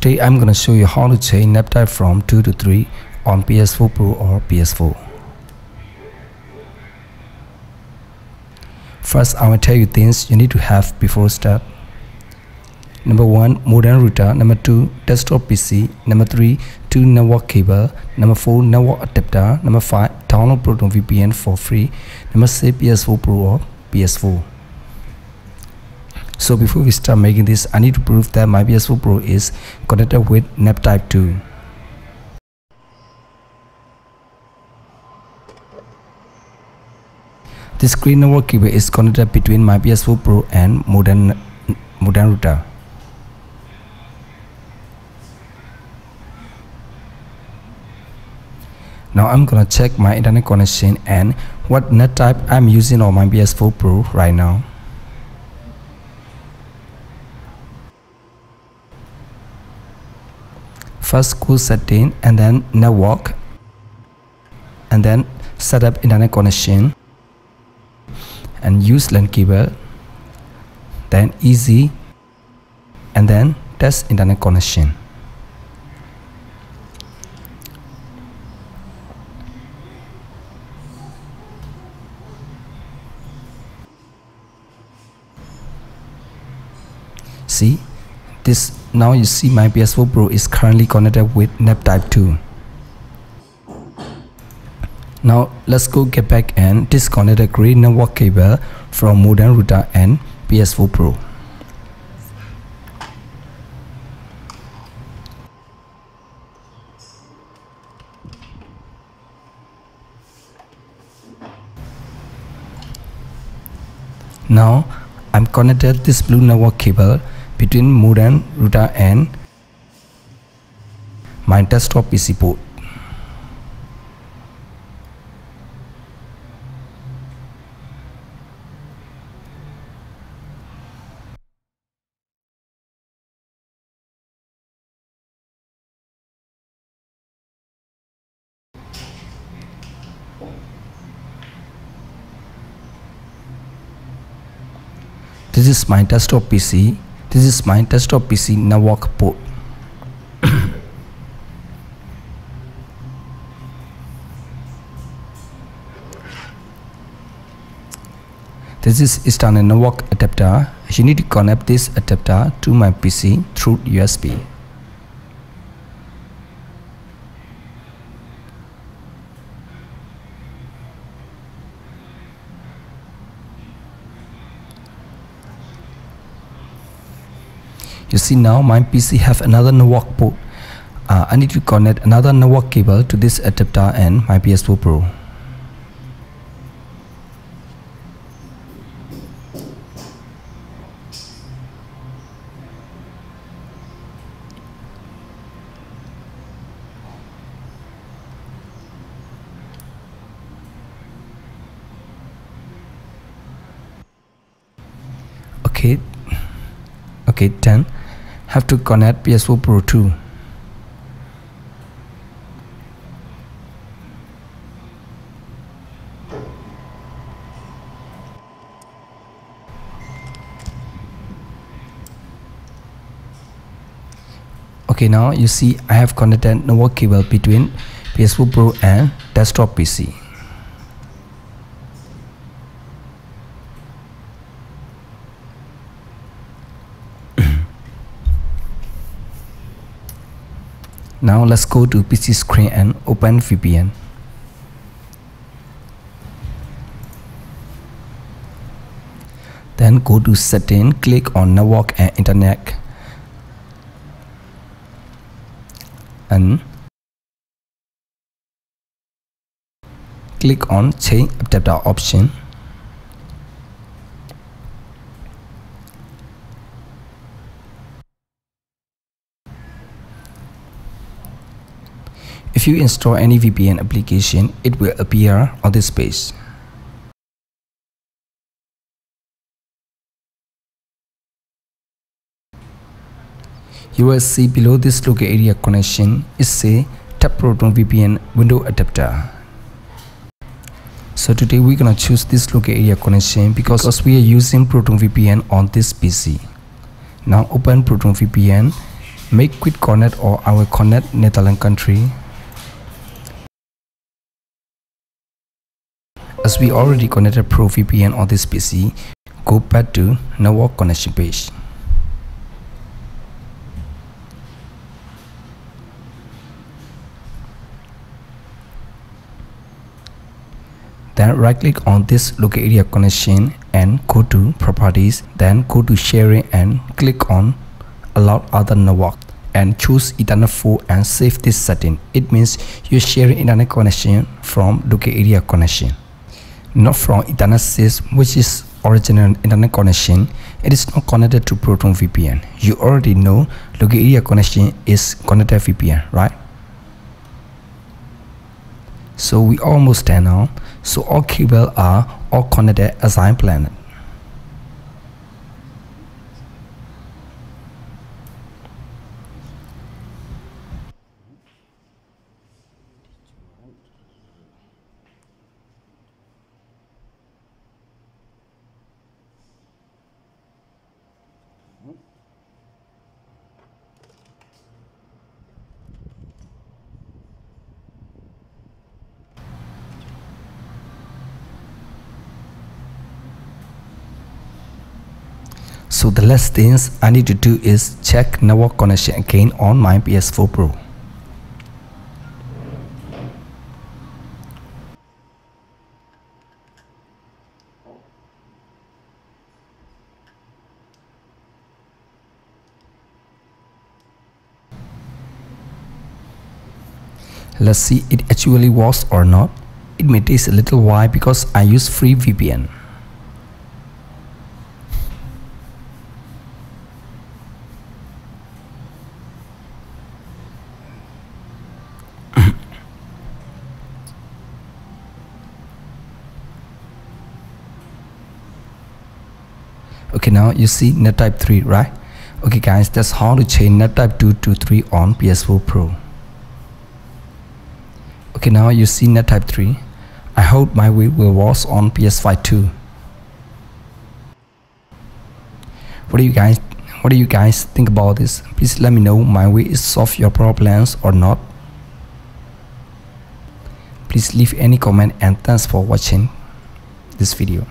Today I'm gonna show you how to change NAT type from 2 to 3 on PS4 Pro or PS4. First I will tell you things you need to have before start. Number 1 modern router, number 2 desktop PC, number 3 2 network cable, number 4 network adapter, number 5 download Proton VPN for free, number 6 PS4 Pro or PS4. So before we start making this, I need to prove that my PS4 Pro is connected with NAT Type 2. This green network cable is connected between my PS4 Pro and modern modern router. Now I'm gonna check my internet connection and what net type I'm using on my PS4 Pro right now. First go setting and then network and then set up internet connection and use LAN cable then easy and then test internet connection. See this now you see my PS4 Pro is currently connected with NAT Type 2. Now let's go get back and disconnect the green network cable from modem router and PS4 Pro. Now I'm connected this blue network cable between modem router and my desktop PC port. This is my desktop PC. This is my desktop PC network port. this is external network adapter. Ah. You need to connect this adapter ah, to my PC through USB. You see now my PC have another network port uh, I need to connect another network cable to this adapter and my PS4 Pro. Okay. Okay 10 have to connect PS4 Pro 2 okay now you see I have connected network cable between PS4 Pro and desktop PC Now let's go to PC screen and open VPN. Then go to setting, click on network and internet. And click on change adapter option. If you install any VPN application, it will appear on this page. You will see below this local area connection is say Tap Proton VPN window adapter. So today we're gonna choose this local area connection because we are using Proton VPN on this PC. Now open Proton VPN make quick connect or will connect Netherlands country as we already connected Pro VPN on this PC go back to network connection page. Then right click on this local area connection and go to properties then go to sharing and click on allow other network and choose ethernet 4 and save this setting. It means you're sharing internet connection from local area connection not from ethernet 6 which is original internet connection it is not connected to proton vpn you already know local area connection is connected vpn right? So we almost done now. So all cable are all connected as I planned So the last things I need to do is check network connection again on my PS4 Pro. Let's see it actually works or not. It may take a little while because I use free VPN. Okay now you see net type 3 right? Okay guys that's how to change net type 2 to 3 on ps4 pro. Okay now you see net type 3 i hope my way will work on ps5 too. What do you guys what do you guys think about this? Please let me know my way is solve your problems or not. Please leave any comment and thanks for watching this video